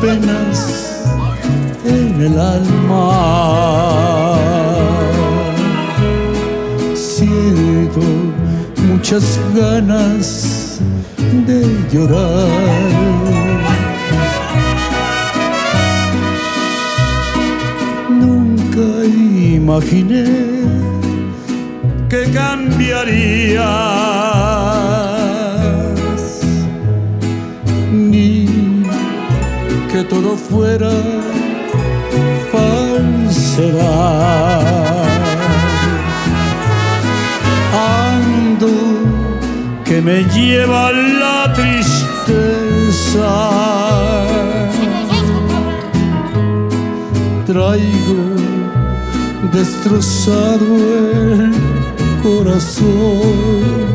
penas en el alma. Siento muchas ganas de llorar. Nunca imaginé que cambiarías, fuera falsedad. Ando que me lleva la tristeza. Traigo destrozado el corazón.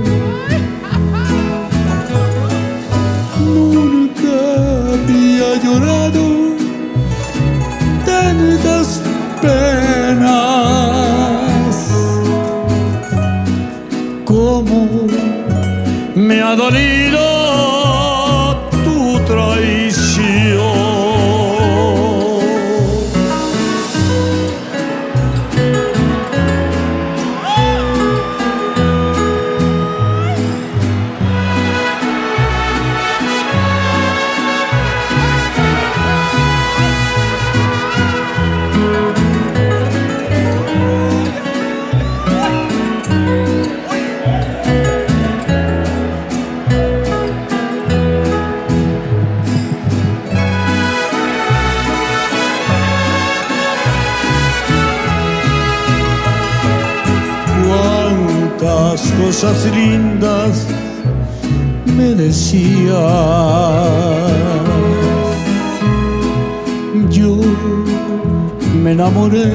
Como me ha dolido Cuántas cosas lindas me decías. Yo me enamoré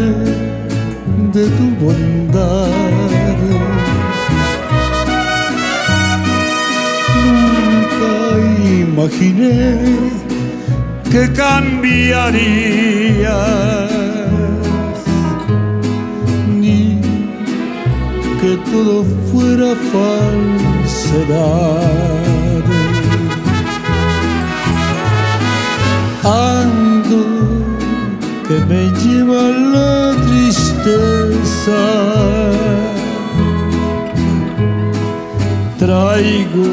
de tu bondad. Nunca imaginé que cambiarías todo fuera falsedad. Ando que me lleva la tristeza. Traigo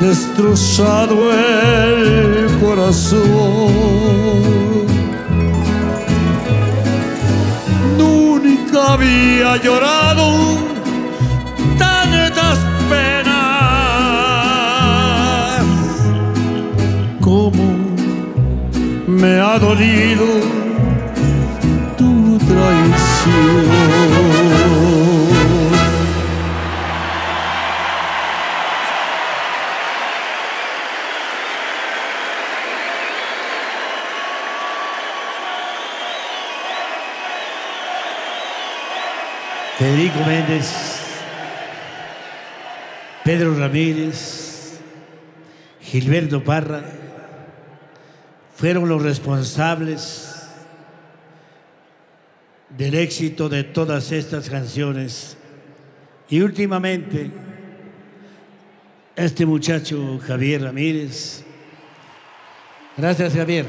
destrozado el corazón. Nunca había llorado ha dolido tu traición. Federico Méndez, Pedro Ramírez, Gilberto Parra fueron los responsables del éxito de todas estas canciones. Y últimamente, este muchacho Javier Ramírez. Gracias Javier.